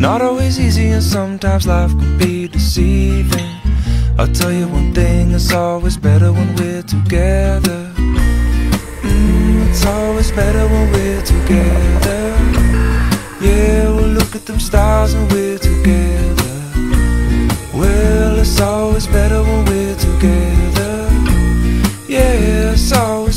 not always easy, and sometimes life can be deceiving. I'll tell you one thing, it's always better when we're together. Mm, it's always better when we're together. Yeah, we'll look at them stars and we're together. Well, it's always better when we're together. Yeah, it's always